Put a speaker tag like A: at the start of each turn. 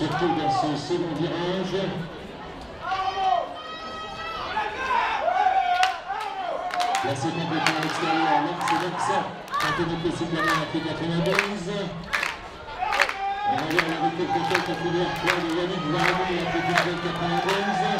A: surtout dans second virage. La seconde décalage. Anthony 92. Va voir la peut-être à première fois de belle 92.